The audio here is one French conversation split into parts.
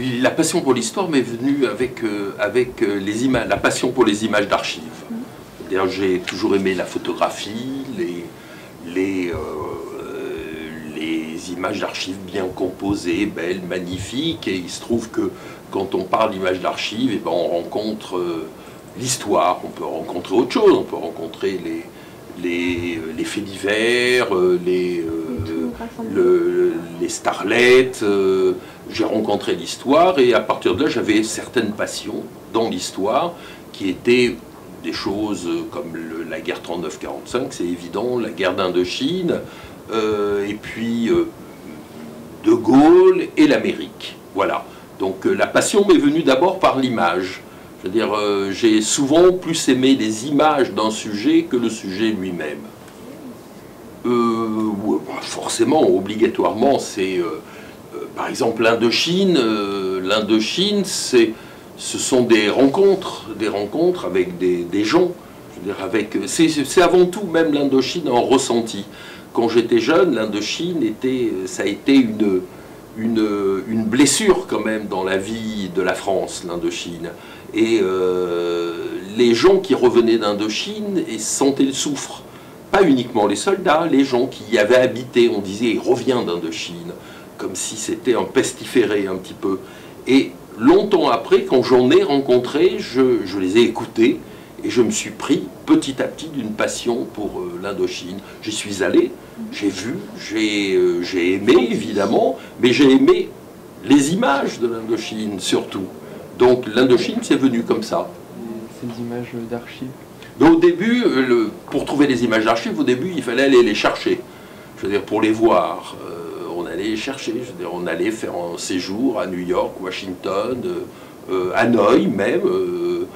La passion pour l'histoire m'est venue avec, euh, avec euh, les images, la passion pour les images d'archives. D'ailleurs, j'ai toujours aimé la photographie, les, euh, les images d'archives bien composées, belles, magnifiques. Et il se trouve que quand on parle d'images d'archives, eh ben, on rencontre l'histoire, on peut rencontrer autre chose, on peut rencontrer les, les, les faits divers, les, le, les starlets j'ai rencontré l'histoire et à partir de là, j'avais certaines passions dans l'histoire qui étaient des choses comme la guerre 39-45, c'est évident, la guerre d'Indochine, euh, et puis euh, De Gaulle et l'Amérique. Voilà. Donc euh, la passion m'est venue d'abord par l'image. J'ai souvent plus aimé les images d'un sujet que le sujet lui-même. Forcément, obligatoirement, c'est par exemple, l'Indochine, euh, l'Indochine, ce sont des rencontres, des rencontres avec des, gens. c'est, avant tout même l'Indochine en ressenti. Quand j'étais jeune, l'Indochine était, ça a été une, blessure quand même dans la vie de la France, l'Indochine. Et euh, les gens qui revenaient d'Indochine sentaient le souffre. Uniquement les soldats, les gens qui y avaient habité, on disait, il revient d'Indochine comme si c'était un pestiféré un petit peu. Et longtemps après, quand j'en ai rencontré, je, les ai écoutés et je me suis pris petit à petit d'une passion pour euh, l'Indochine. J'y suis allé, j'ai vu, euh, j'ai aimé évidemment, mais j'ai aimé les images de l'Indochine surtout. Donc l'Indochine, c'est venu comme ça. Ces images d'archives au début, euh, pour trouver les images d'archives, au début, il fallait aller les chercher. Je veux dire, pour les voir allait chercher. Je on allait faire un séjour à New York, Washington, euh, euh, Hanoï même, euh,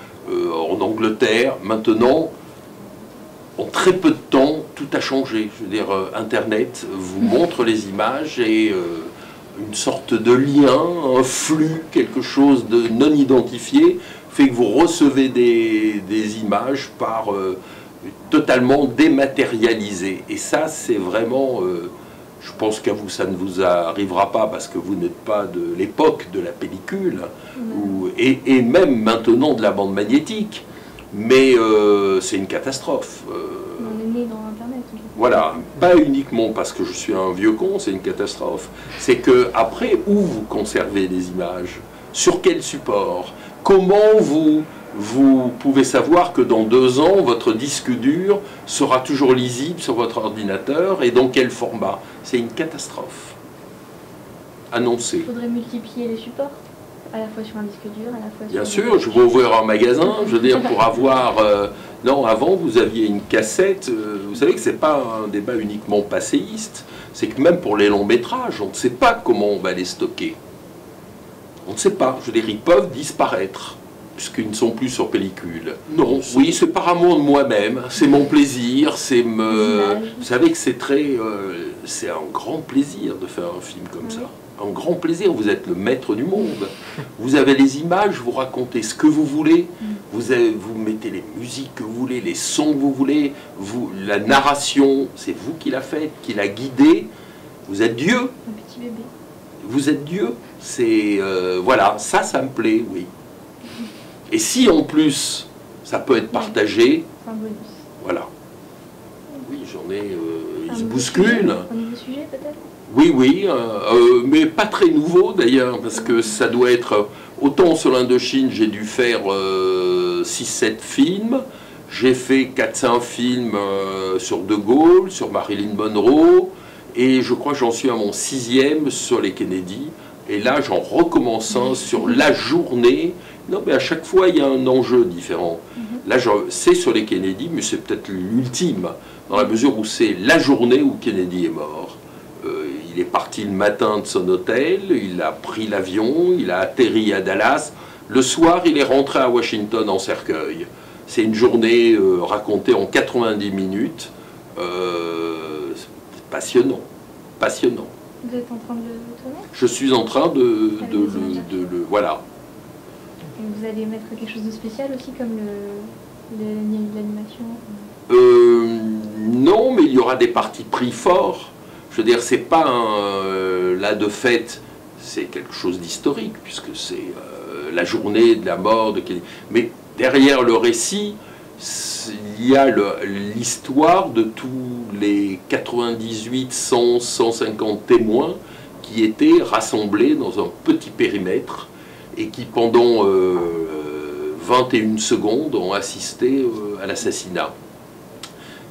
en Angleterre. Maintenant, en très peu de temps, tout a changé. Je veux dire, Internet vous montre les images et une sorte de lien, un flux, quelque chose de non identifié, fait que vous recevez des, des images par totalement dématérialisées. Et ça, c'est vraiment je pense qu'à vous, ça ne vous arrivera pas parce que vous n'êtes pas de l'époque de la pellicule, et, même maintenant de la bande magnétique. Mais euh, c'est une catastrophe. Euh, On est né dans Internet. Voilà, pas uniquement parce que je suis un vieux con, c'est une catastrophe. C'est que après, où vous conservez les images? Sur quel support? Comment vous vous pouvez savoir que dans deux ans, votre disque dur sera toujours lisible sur votre ordinateur et dans quel format? C'est une catastrophe annoncée. Il faudrait multiplier les supports à la fois sur un disque dur, à la fois Bien sûr, je vais ouvrir un magasin, je veux dire, pour avoir... Euh, non, avant, vous aviez une cassette. Euh, vous savez que ce n'est pas un débat uniquement passéiste. C'est que même pour les longs métrages, on ne sait pas comment on va les stocker. On ne sait pas. Je veux dire, ils peuvent disparaître puisqu'ils ne sont plus sur pellicule. Non, oui, c'est par amour de moi-même, c'est mon plaisir, c'est me... Vous savez que c'est très... Euh, c'est un grand plaisir de faire un film comme ça. Un grand plaisir, vous êtes le maître du monde. Vous avez les images, vous racontez ce que vous voulez, vous, avez, vous mettez les musiques que vous voulez, les sons que vous voulez, vous, la narration, c'est vous qui l'a faite, qui l'a guidée. Vous êtes Dieu. Un petit bébé. Vous êtes Dieu. C'est... Euh, voilà, ça, ça me plaît, oui. Et si en plus ça peut être partagé, voilà. Oui, j'en ai. Euh, ils se Oui, oui, euh, euh, mais pas très nouveau d'ailleurs, parce que ça doit être. Autant sur l'Indochine, j'ai dû faire 6-7 films. J'ai fait 4-5 films sur De Gaulle, sur Marilyn Monroe, et je crois que j'en suis à mon sixième sur les Kennedy. Et là, j'en recommence un sur la journée non, mais à chaque fois, il y a un enjeu différent. Mhm. Là, c'est sur les Kennedy, mais c'est peut-être l'ultime, dans la mesure où c'est la journée où Kennedy est mort. Euh, il est parti le matin de son hôtel, il a pris l'avion, il a atterri à Dallas. Le soir, il est rentré à Washington en cercueil. C'est une journée euh, racontée en 90 minutes. Euh, passionnant. Passionnant. Vous êtes en train de le tourner? Je suis en train de, de, de le... Voilà vous allez mettre quelque chose de spécial aussi, comme l'animation euh, Non, mais il y aura des parties pris forts. Je veux dire, c'est pas un, euh, là de fait, c'est quelque chose d'historique, puisque c'est euh, la journée de la mort de Kennedy. Mais derrière le récit, il y a l'histoire de tous les 98, 100, 150 témoins qui étaient rassemblés dans un petit périmètre et qui pendant 21 secondes ont assisté à l'assassinat.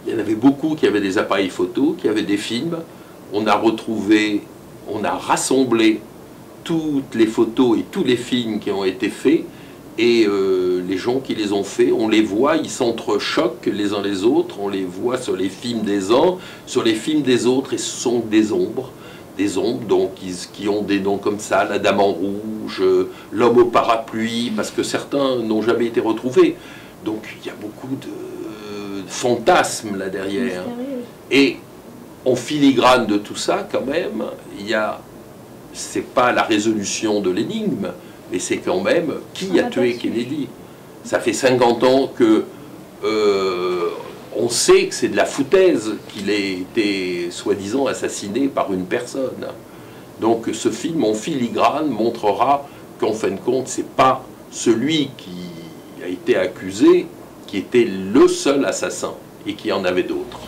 Il y en avait beaucoup qui avaient des appareils photo, qui avaient des films. On a retrouvé, on a rassemblé toutes les photos et tous les films qui ont été faits. Et euh, les gens qui les ont faits, on les voit, ils s'entrechoquent les uns les autres, on les voit sur les films des uns, sur les films des autres, et ce sont des ombres, des ombres donc qui, ont des noms comme ça, la dame en rouge, l'homme au parapluie, parce que certains n'ont jamais été retrouvés. Donc il y a beaucoup de fantasmes là derrière. Et en filigrane de tout ça, quand même, il y a c'est pas la résolution de l'énigme, mais c'est quand même qui a tué Kennedy? Ça fait 50 ans que euh, sait que c'est de la foutaise qu'il ait été soi-disant assassiné par une personne. Donc ce film en filigrane montrera qu'en fin de compte, c'est pas celui qui a été accusé qui était le seul assassin et qu'il y en avait d'autres.